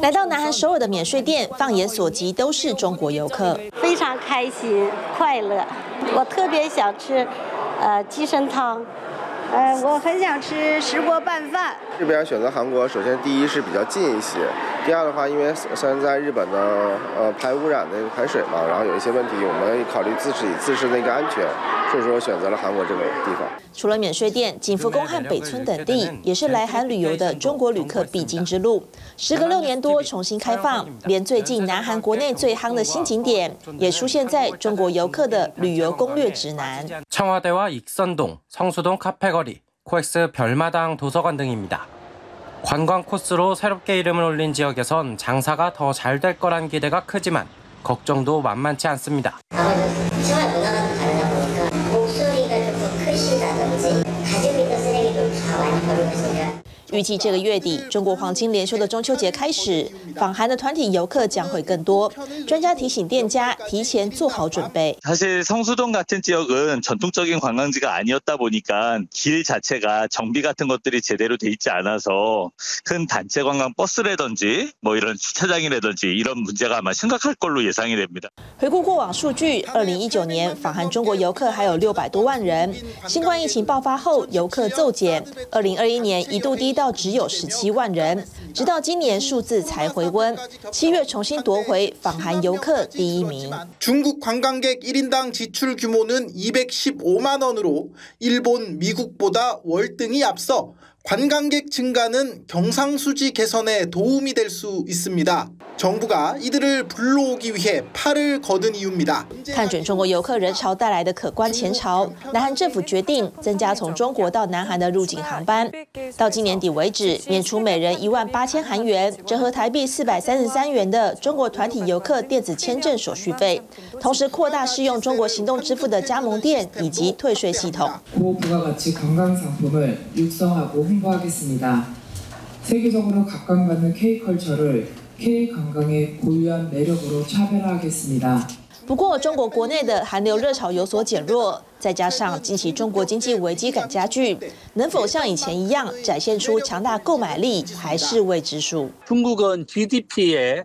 来到南韩首尔的免税店，放眼所及都是中国游客，非常开心快乐。我特别想吃，呃，鸡参汤。呃，我很想吃石锅拌饭。这边选择韩国，首先第一是比较近一些，第二的话，因为现在日本的呃排污染的排水嘛，然后有一些问题，我们考虑自己自身的一个安全，所以说选择了韩国这个地方。除了免税店，景福宫和北村等地也是来韩旅游的中国旅客必经之路。时隔六年多重新开放，连最近南韩国内最夯的新景点也出现在中国游客的旅游攻略指南。청와대와익선동성수동카페거리 코엑스 별마당 도서관 등입니다. 관광 코스로 새롭게 이름을 올린 지역에선 장사가 더 잘 될 거란 기대가 크지만 걱정도 만만치 않습니다. 预计这个月底，中国黄金连休的中秋节开始，访韩的团体游客将会更多。专家提醒店家提前做好准备。사실성수동같은지역은전통적인관광지가아니었다보니까길자체가정비같은것들이제대로돼있지않아서큰단체관광버스라든지뭐이런주차장이라든지이런문제가아마심각할걸로예상이됩니다回顾过往数据，二零一九年访韩中国游客还有六百多万人。新冠疫情爆发后，游客骤减。二零二一年一度低 到只有十七万人，直到今年数字才回温。七月重新夺回访韩游客第一名。중국관광객1인당지출규모는215만원으로일본미국보다월등히앞서 관광객 증가는 경상수지 개선에 도움이 될 수 있습니다. 정부가 이들을 불러오기 위해 팔을 거둔 이유입니다. 看准中国游客人潮带来的可观前朝，南韩政府决定增加从中国到南韩的入境航班，到今年底为止免除每人一万八千韩元折合台币四百三十三元的中国团体游客电子签证手续费， 同时扩大适用中国行动支付的加盟店以及退税系统。不过，中国国内的韩流热潮有所减弱，再加上近期中国经济危机感加剧，能否像以前一样展现出强大购买力，还是未知数。中国은 GDP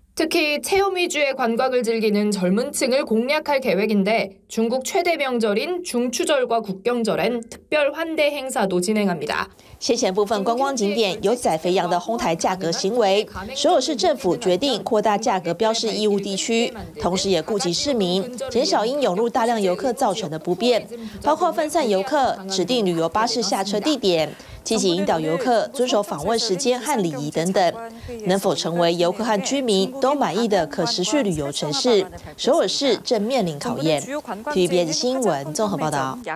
특히 체험 위주의 관광을 즐기는 젊은 층을 공략할 계획인데 중국 최대 명절인 중추절과 국경절엔 특별 환대 행사도 진행합니다. 先前部分观光景点有载肥羊的红台价格行为，首尔市政府决定扩大价格标示义务地区，同时也顾及市民，减少因涌入大量游客造成的不便。积极引导游客遵守访问时间和礼仪等等，能否成为游客和居民都 满意的可持续旅游城市？首尔市正面临考验。TVBS 新闻综合报道。